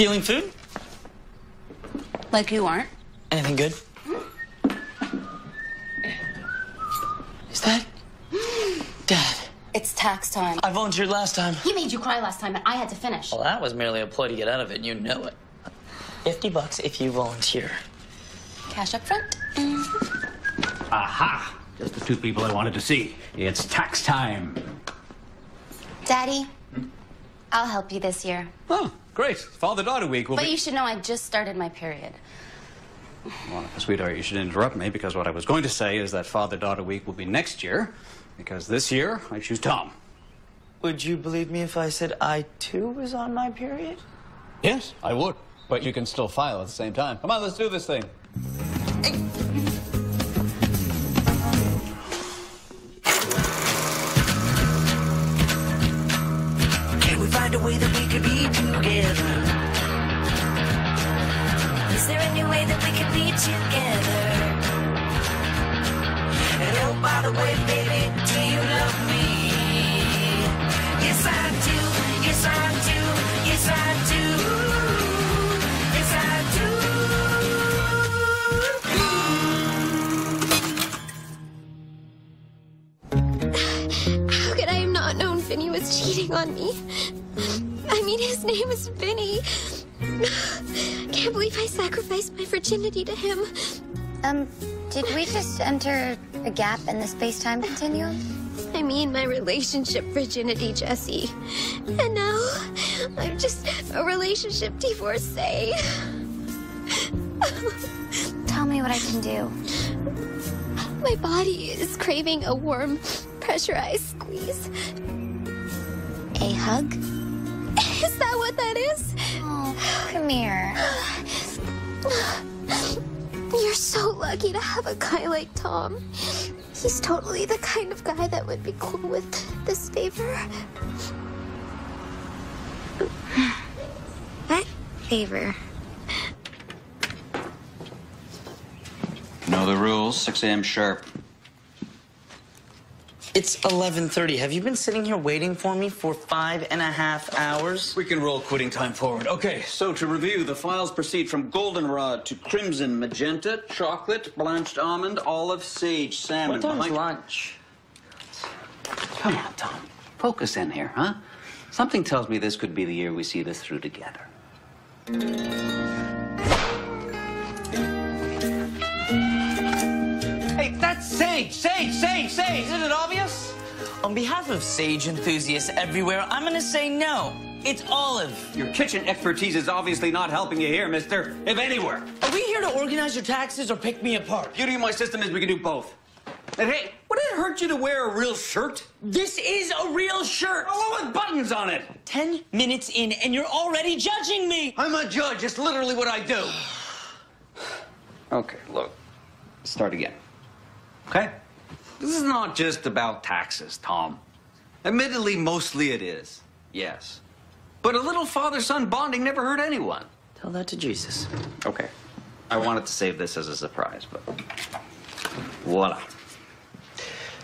Stealing food? Like you aren't. Anything good? Is that Dad? It's tax time. I volunteered last time. He made you cry last time, and I had to finish. Well, that was merely a ploy to get out of it, and you know it. 50 bucks if you volunteer. Cash up front. Mm-hmm. Aha! Just the two people I wanted to see. It's tax time. Daddy, I'll help you this year. Oh, great. Father daughter week will But be. you should know I just started my period. Well, sweetheart, you should interrupt me because what I was going to say is that father daughter week will be next year because this year I choose Tom. Would you believe me if I said I too was on my period? Yes, I would. But you can still file at the same time. Come on, let's do this thing. Vinny was cheating on me? I mean, his name is Vinny. Can't believe I sacrificed my virginity to him. Um, did we just enter a gap in the space-time continuum? I mean, my relationship virginity, Jesse. And now, I'm just a relationship divorcee. Tell me what I can do. My body is craving a warm, pressurized squeeze. A hug? Is that what that is? Oh, come here. You're so lucky to have a guy like Tom. He's totally the kind of guy that would be cool with this favor. What favor? Know the rules, 6 a.m. sharp. It's 11:30. Have you been sitting here waiting for me for five and a half hours? We can roll quitting time forward. Okay, so to review, the files proceed from goldenrod to crimson, magenta, chocolate, blanched almond, olive, sage, salmon. What time's lunch? Come on, Tom. Focus in here, huh? Something tells me this could be the year we see this through together. Sage! Sage! Sage! Sage! Isn't it obvious? On behalf of Sage enthusiasts everywhere, I'm gonna say no. It's Olive. Your kitchen expertise is obviously not helping you here, mister, if anywhere. Are we here to organize your taxes or pick me apart? Beauty of my system is we can do both. And hey, would it hurt you to wear a real shirt? This is a real shirt. Oh, with buttons on it. Ten minutes in, and you're already judging me. I'm a judge. It's literally what I do. Okay, look. Start again. Okay? This is not just about taxes, Tom. Admittedly, mostly it is. Yes. But a little father son bonding never hurt anyone. Tell that to Jesus. Okay. I wanted to save this as a surprise, but voila.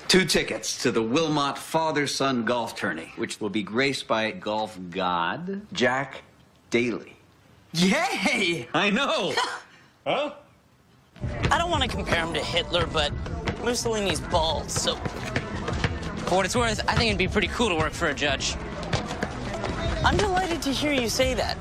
Two tickets to the Wilmot father son golf tourney, which will be graced by golf god Jack Daly. Yay! I know. huh? I don't want to compare him to Hitler, but Mussolini's bald, so For what it's worth, I think it'd be pretty cool to work for a judge. I'm delighted to hear you say that.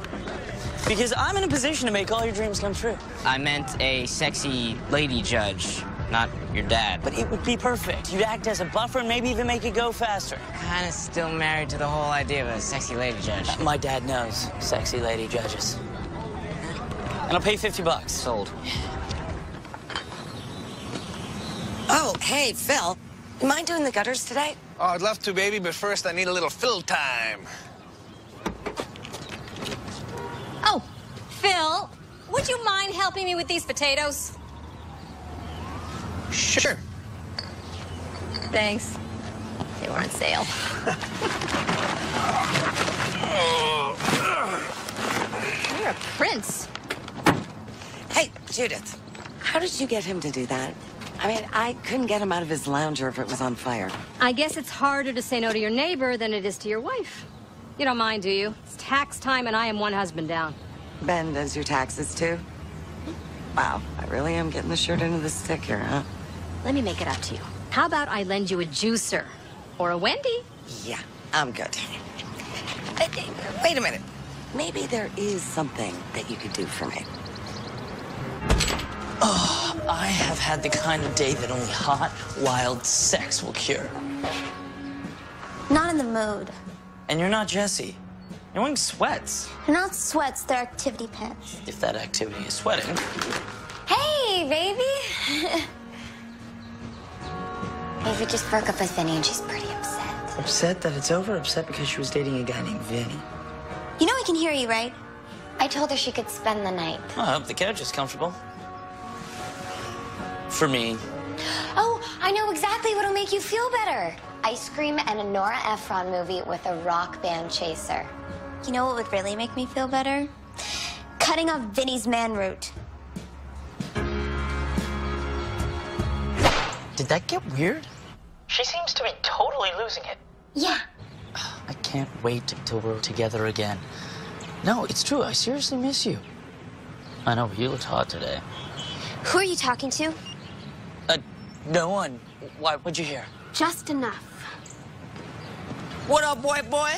Because I'm in a position to make all your dreams come true. I meant a sexy lady judge, not your dad. But it would be perfect. You'd act as a buffer and maybe even make it go faster. Kinda still married to the whole idea of a sexy lady judge. Uh, my dad knows sexy lady judges. And I'll pay 50 bucks. Sold. Oh, hey, Phil. You mind doing the gutters today? Oh, I'd love to, baby, but first I need a little fill time. Oh, Phil, would you mind helping me with these potatoes? Sure. Thanks. They were on sale. You're a prince. Hey, Judith, how did you get him to do that? I mean, I couldn't get him out of his lounger if it was on fire. I guess it's harder to say no to your neighbor than it is to your wife. You don't mind, do you? It's tax time and I am one husband down. Ben does your taxes too? Wow, I really am getting the short end of the stick here, huh? Let me make it up to you. How about I lend you a juicer? Or a Wendy? Yeah, I'm good. Uh, uh, Wait a minute. Maybe there is something that you could do for me. Oh, I have had the kind of day that only hot, wild sex will cure. Not in the mood. And you're not Jesse. You're wearing sweats. They're not sweats, they're activity pants. If that activity is sweating. Hey, baby! Ava just broke up with Vinny and she's pretty upset. Upset that it's over? Upset because she was dating a guy named Vinny? You know I can hear you, right? I told her she could spend the night. Well, I hope the couch is comfortable. For me. Oh, I know exactly what'll make you feel better. Ice cream and a Nora Ephron movie with a rock band chaser. You know what would really make me feel better? Cutting off Vinny's man root. Did that get weird? She seems to be totally losing it. Yeah. I can't wait till we're together again. No, it's true. I seriously miss you. I know, you looked hot today. Who are you talking to? No one. Why, what'd you hear? Just enough. What up, white boy?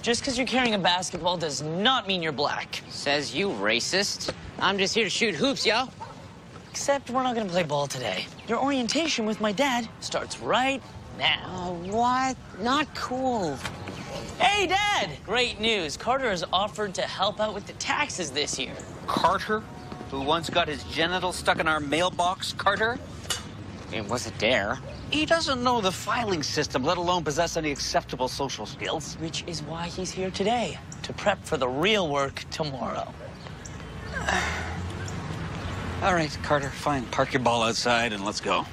Just because you're carrying a basketball does not mean you're black. Says you, racist. I'm just here to shoot hoops, yo. Except we're not gonna play ball today. Your orientation with my dad starts right now. Oh, what? Not cool. Hey, Dad! Great news. Carter has offered to help out with the taxes this year. Carter, who once got his genitals stuck in our mailbox, Carter? It was a dare. He doesn't know the filing system, let alone possess any acceptable social skills. Which is why he's here today, to prep for the real work tomorrow. All right, Carter, fine. Park your ball outside and let's go.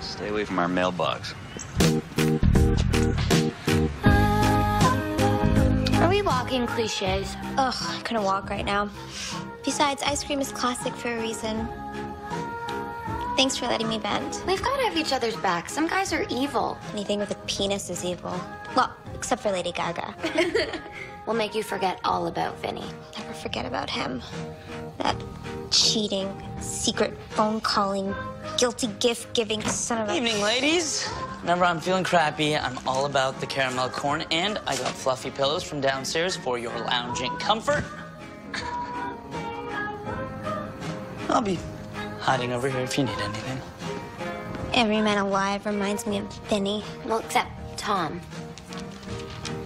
Stay away from our mailbox. Are we walking cliches? Ugh, I couldn't walk right now. Besides, ice cream is classic for a reason. Thanks for letting me bend. We've got to have each other's back. Some guys are evil. Anything with a penis is evil. Well, except for Lady Gaga. we'll make you forget all about Vinny. Never forget about him. That cheating, secret phone calling, guilty gift giving son of a. Evening, ladies. Remember, I'm feeling crappy. I'm all about the caramel corn, and I got fluffy pillows from downstairs for your lounging comfort. I'll be hiding over here if you need anything. Every man alive reminds me of Vinny. Well, except Tom.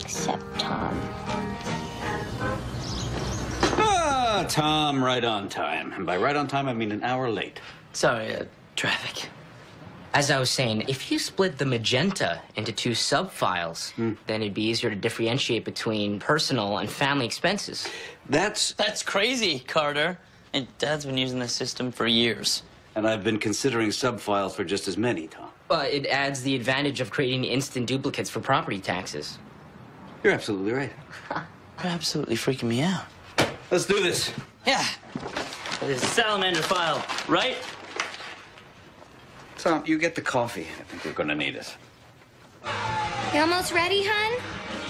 Except Tom. Ah, Tom, right on time. And by right on time, I mean an hour late. Sorry, uh, traffic. As I was saying, if you split the magenta into two sub-files, then it'd be easier to differentiate between personal and family expenses. That's That's crazy, Carter. And Dad's been using this system for years. And I've been considering subfiles for just as many, Tom. But it adds the advantage of creating instant duplicates for property taxes. You're absolutely right. You're absolutely freaking me out. Let's do this. Yeah. This is salamander file, right? Tom, you get the coffee. I think we're gonna need it. You almost ready, hun?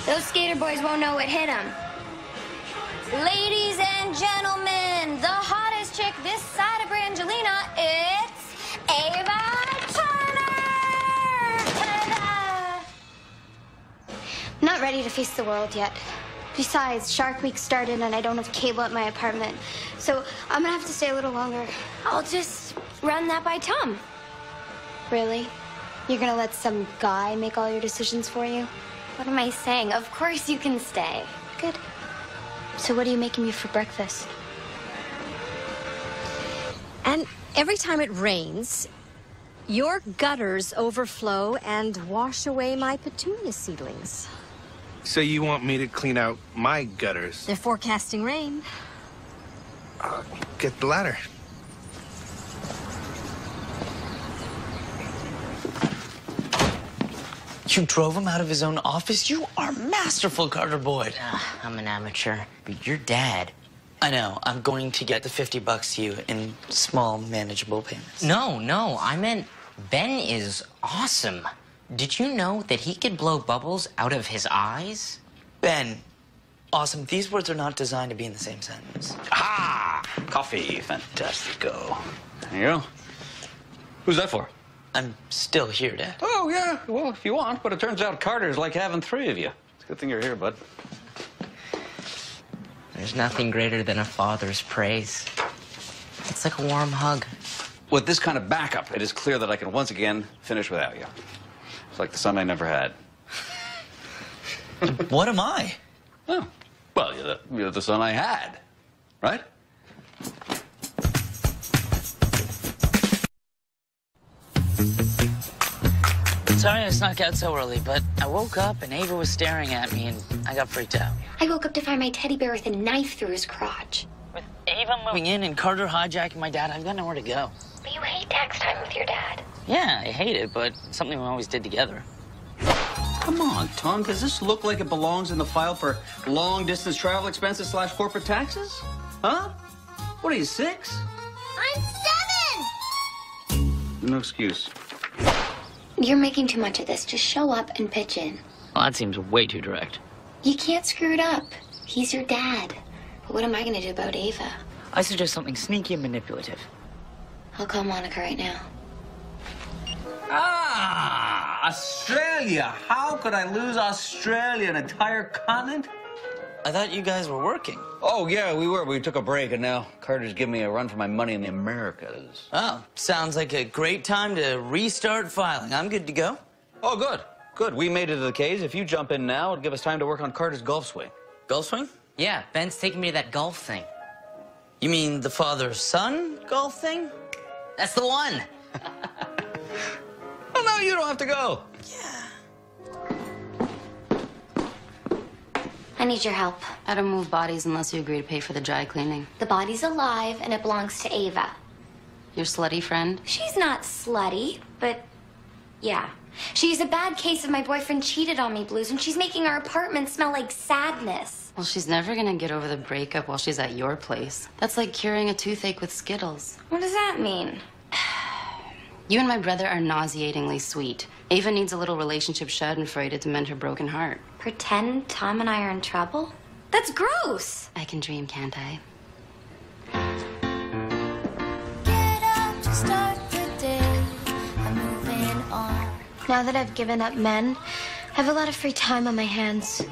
Those skater boys won't know what hit them. Ladies and gentlemen, the ready to face the world yet. Besides, Shark Week started and I don't have cable at my apartment. So I'm gonna have to stay a little longer. I'll just run that by Tom. Really? You're gonna let some guy make all your decisions for you? What am I saying? Of course you can stay. Good. So what are you making me for breakfast? And every time it rains, your gutters overflow and wash away my petunia seedlings. So you want me to clean out my gutters? They're forecasting rain. Get the ladder. You drove him out of his own office? You are masterful, Carter Boyd. Ah, I'm an amateur, but your dad. I know. I'm going to get the 50 bucks to you in small, manageable payments. No, no, I meant Ben is awesome. Did you know that he could blow bubbles out of his eyes? Ben, awesome. These words are not designed to be in the same sentence. Ah, coffee, fantastico. There you go. Who's that for? I'm still here, Dad. Oh, yeah, well, if you want, but it turns out Carter's like having three of you. It's a good thing you're here, bud. There's nothing greater than a father's praise. It's like a warm hug. With this kind of backup, it is clear that I can once again finish without you. It's like the son I never had. what am I? Oh, well, you're the, you're the son I had, right? Sorry I snuck out so early, but I woke up and Ava was staring at me and I got freaked out. I woke up to find my teddy bear with a knife through his crotch. With Ava moving in and Carter hijacking my dad, I've got nowhere to go. But you hate tax time with your dad. Yeah, I hate it, but it's something we always did together. Come on, Tom. Does this look like it belongs in the file for long distance travel expenses slash corporate taxes? Huh? What are you, six? I'm seven! No excuse. You're making too much of this. Just show up and pitch in. Well, that seems way too direct. You can't screw it up. He's your dad. But what am I gonna do about Ava? I suggest something sneaky and manipulative. I'll call Monica right now. Ah, Australia. How could I lose Australia, an entire continent? I thought you guys were working. Oh, yeah, we were. We took a break, and now Carter's giving me a run for my money in the Americas. Oh, sounds like a great time to restart filing. I'm good to go. Oh, good. Good. We made it to the K's. If you jump in now, it'll give us time to work on Carter's golf swing. Golf swing? Yeah, Ben's taking me to that golf thing. You mean the father-son golf thing? That's the one. Well, no, you don't have to go. Yeah. I need your help. I don't move bodies unless you agree to pay for the dry cleaning. The body's alive and it belongs to Ava. Your slutty friend? She's not slutty, but yeah. She's a bad case of my boyfriend cheated on me blues, and she's making our apartment smell like sadness. Well, she's never gonna get over the breakup while she's at your place. That's like curing a toothache with Skittles. What does that mean? You and my brother are nauseatingly sweet. Ava needs a little relationship schadenfreude to mend her broken heart. Pretend Tom and I are in trouble? That's gross. I can dream, can't I? Now that I've given up men, I have a lot of free time on my hands.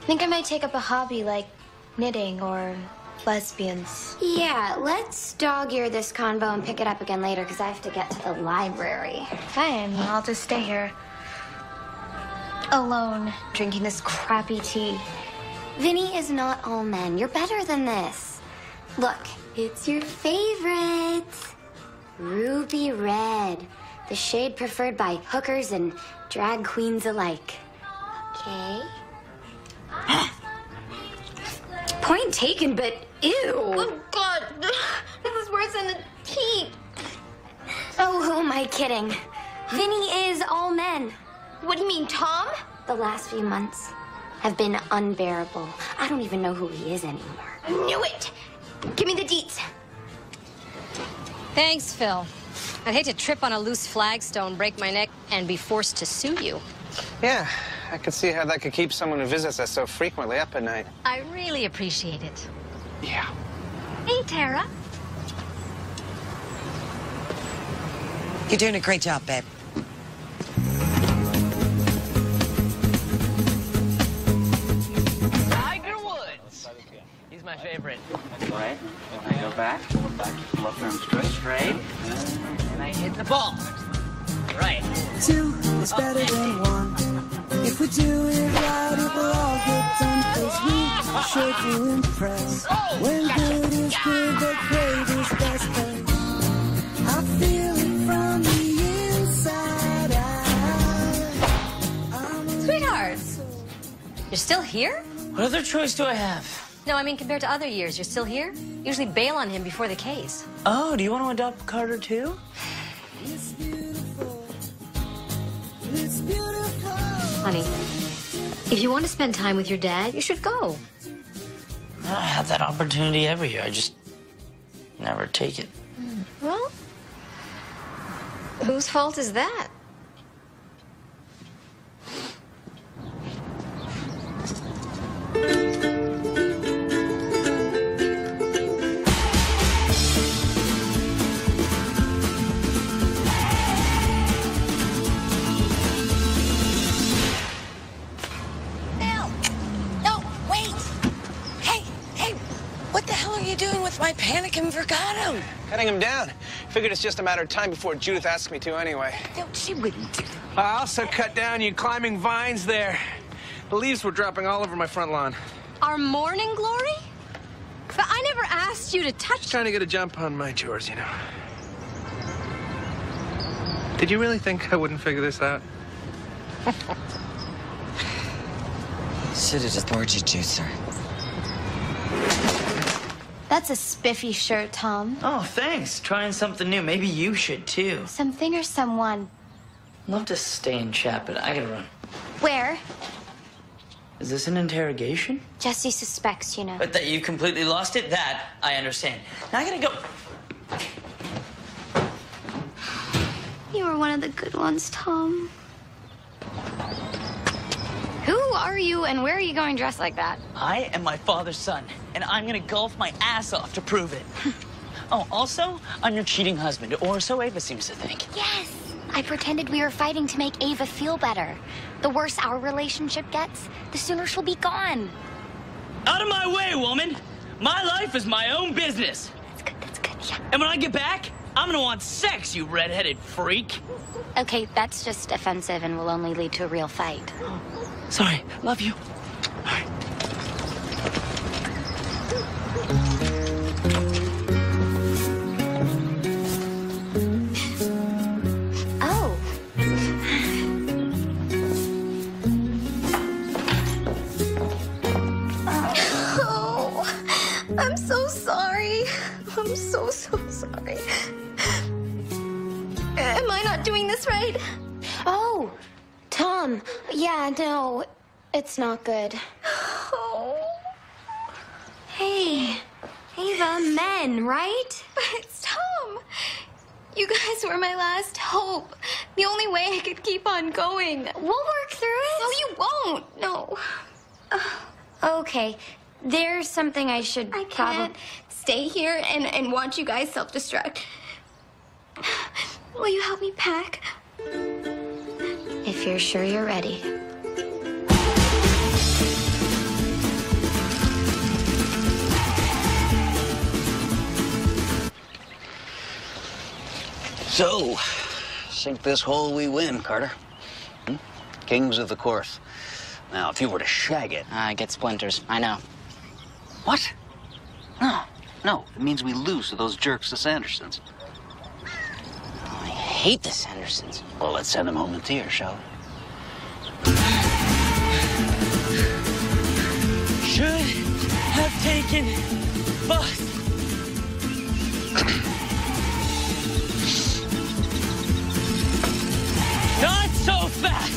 I think I might take up a hobby like knitting or lesbians. Yeah, let's dog ear this convo and pick it up again later because I have to get to the library. Fine, I'll just stay here. Alone, drinking this crappy tea. Vinny is not all men. You're better than this. Look, it's your favorite. Ruby red. The shade preferred by hookers and drag queens alike. Okay. Point taken, but ew. Oh, God. This is worse than the tea. Oh, who am I kidding? Vinny is all men. What do you mean, Tom? The last few months have been unbearable. I don't even know who he is anymore. I knew it. Give me the deets. Thanks, Phil. I'd hate to trip on a loose flagstone, break my neck, and be forced to sue you. Yeah, I could see how that could keep someone who visits us so frequently up at night. I really appreciate it. Yeah. Hey, Tara. You're doing a great job, babe. Tiger Woods. He's my favorite. Right. I go back. Back. Left arm straight. Straight. And I hit the ball. Right. Two is better than one. If we do it right, it will all get done. Cause we are sure to impress. When good is good, but great is best. And I feel it from the inside out. Sweetheart. You're still here? What other choice do I have? No, I mean, compared to other years, you're still here? Usually bail on him before the case. Oh, do you want to adopt Carter too? Honey, if you want to spend time with your dad, you should go. I have that opportunity every year. I just never take it. Well, whose fault is that? And vergato? Cutting him down. Figured it's just a matter of time before Judith asks me to anyway. No, she wouldn't do I also cut down you climbing vines there. The leaves were dropping all over my front lawn. Our morning glory? But I never asked you to touch. Trying to get a jump on my chores, you know. Did you really think I wouldn't figure this out? Should have just orgy juicer. That's a spiffy shirt, Tom. Oh, thanks. Trying something new. Maybe you should too. Something or someone. Love to stay in chat, but I gotta run. Where? Is this an interrogation? Jesse suspects, you know. But that you completely lost it, that I understand. Now I gotta go. You were one of the good ones, Tom. Who are you and where are you going dressed like that? I am my father's son, and I'm gonna golf my ass off to prove it. oh, also, I'm your cheating husband, or so Ava seems to think. Yes. I pretended we were fighting to make Ava feel better. The worse our relationship gets, the sooner she'll be gone. Out of my way, woman! My life is my own business. That's good, that's good, yeah. And when I get back, I'm gonna want sex, you redheaded freak. Okay, that's just offensive and will only lead to a real fight. Sorry, love you. Oh. Oh, I'm so sorry. I'm so, so sorry. Not doing this right? Oh, Tom. Yeah, no, it's not good. Oh, Hey, Ava, men, right? but it's Tom. You guys were my last hope. The only way I could keep on going. We'll work through it. No, you won't. No. Okay, there's something I should I can't stay here and, and watch you guys self destruct. Will you help me pack? If you're sure you're ready. So, sink this hole, we win, Carter. Hmm? Kings of the course. Now, if you were to shag it. I get splinters. I know. What? No, no. It means we lose to those jerks, the Sandersons. I hate the Sandersons. Well, let's send them home in tears, shall we? Should have taken bus. Not so fast.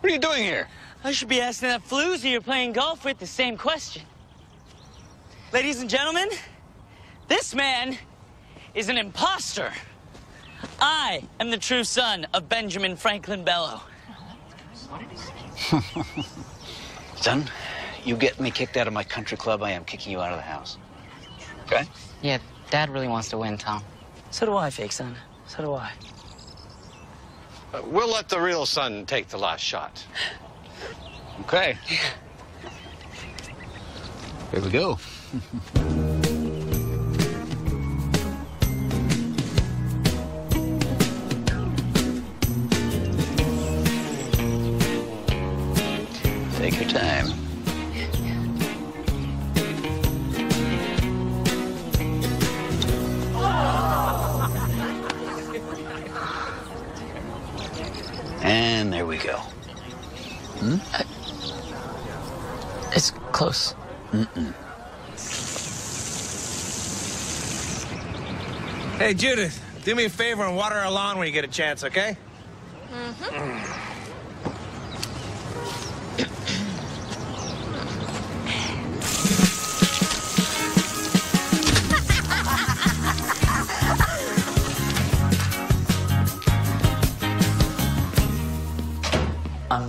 What are you doing here? I should be asking that floozy you're playing golf with the same question. Ladies and gentlemen, this man is an imposter. I am the true son of Benjamin Franklin Bellow. Son, you get me kicked out of my country club, I am kicking you out of the house. Okay? Yeah, Dad really wants to win, Tom. So do I, fake son. So do I. Uh, we'll let the real son take the last shot. Okay. Here we go. time. And there we go. Hmm? Uh, it's close. Mm-mm. Hey, Judith, do me a favor and water our lawn when you get a chance, okay? I'm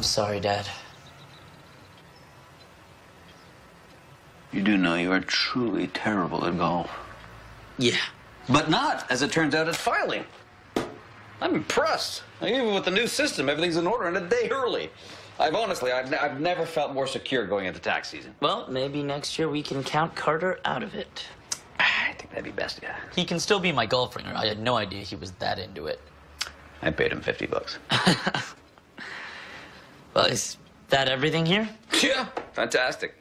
sorry, Dad. You do know you are truly terrible at golf. Yeah. But not, as it turns out, at filing. I'm impressed. Even with the new system, everything's in order and a day early. I've honestly, I've, I've never felt more secure going into tax season. Well, maybe next year we can count Carter out of it. Ah, I think that'd be best, yeah. He can still be my golf ringer. I had no idea he was that into it. I paid him 50 bucks. Well, is that everything here? Yeah, fantastic.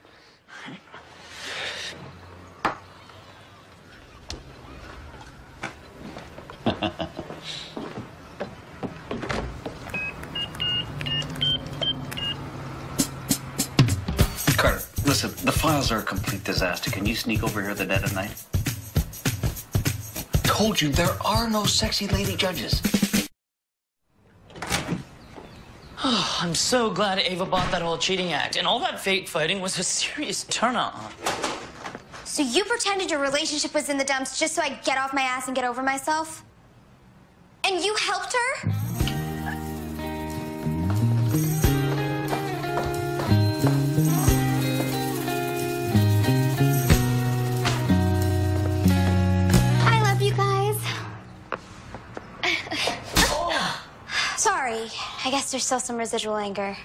Carter, listen, the files are a complete disaster. Can you sneak over here the dead of night? Told you there are no sexy lady judges. Oh, I'm so glad Ava bought that whole cheating act, and all that fake fighting was a serious turn on. So you pretended your relationship was in the dumps just so I'd get off my ass and get over myself? And you helped her? Sorry. I guess there's still some residual anger.